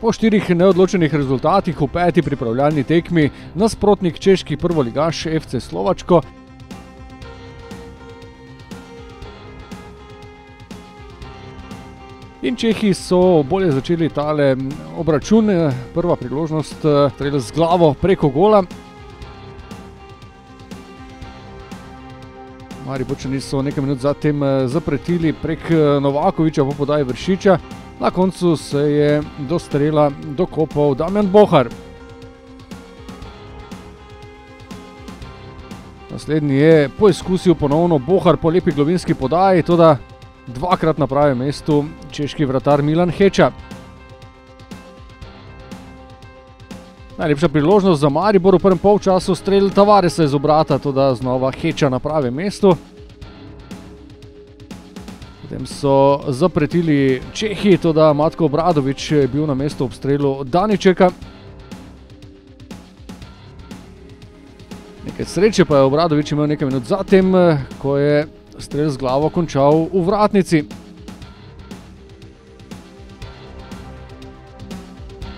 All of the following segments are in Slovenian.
Po štirih neodločenih rezultatih v peti pripravljalni tekmi nasprotnik češki prvoligaš FC Slovačko. In Čehi so bolje začeli tale obračun, prva priložnost, strelj z glavo preko gola. Mariborčani so nekaj minut zatem zapretili prek Novakoviča po podaji Vršiča. Na koncu se je do strela dokopal Damjan Bohar. Naslednji je poizkusil ponovno Bohar po lepi globinski podaji, toda dvakrat na pravem mestu češki vratar Milan Heča. Najlepša priložnost za Maribor v prvem polčasu, strel Tavaresa iz obrata, toda znova Heča na pravem mestu. Potem so zapretili Čehi, toda Matko Obradovič je bil na mestu ob strelu Daničeka. Nekaj sreče pa je Obradovič imel nekaj minut zatem, ko je strel z glavo končal v vratnici.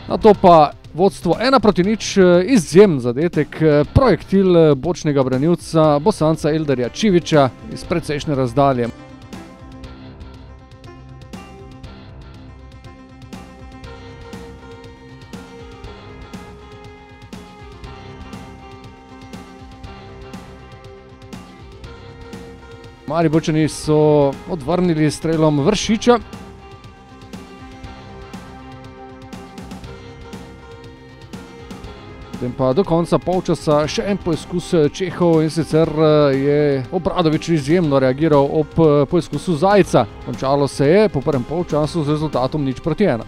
Nato pa vodstvo ena proti nič, izjemen zadetek, projektil bočnega branilca Bosanca Eldarja Čiviča iz precejšnje razdalje. Mariborčani so odvrnili strelom Vršiča. Potem pa do konca polčasa še en poizkus Čehov, in sicer je Obradovič izjemno reagiral ob poizkusu Zajca. Končalo se je po prvem polčasu z rezultatom nič proti ena.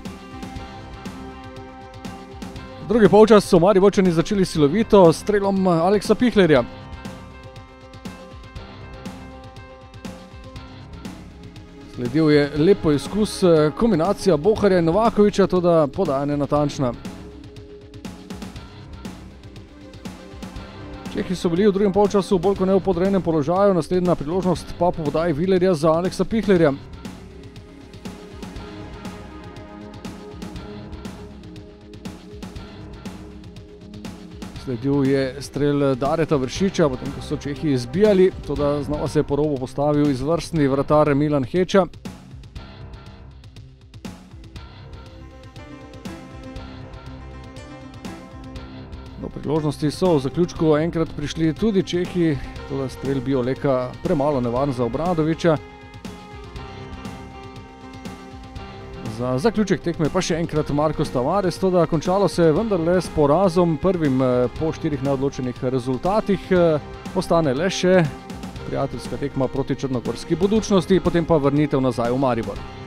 Drugi polčas so Mariborčani začeli silovito s strelom Aleksa Pihlerja. Sledil je lep poizkus, kombinacija Boharja in Novakoviča, toda podaja nenatančna. Čehi so bili v drugem polčasu bolj kot ne v podrejenem položaju, naslednja priložnost pa po podaji Vilerja za Aleksa Pihlerja. Sledil je strel Dareta Vršiča, potem ko so Čehi izbijali, toda znova se je po robu postavil izvrstni vratar Milan Heča. Do priložnosti so v zaključku enkrat prišli tudi Čehi, toda strel Bioleka premalo nevaren za Obradoviča. Za zaključek tekme pa še enkrat Marcos Tavares, toda končalo se je vendarle s porazom, prvim po štirih neodločenih rezultatih. Ostane le še prijateljska tekma proti črnogorski Budućnosti, potem pa vrnitev nazaj v Maribor.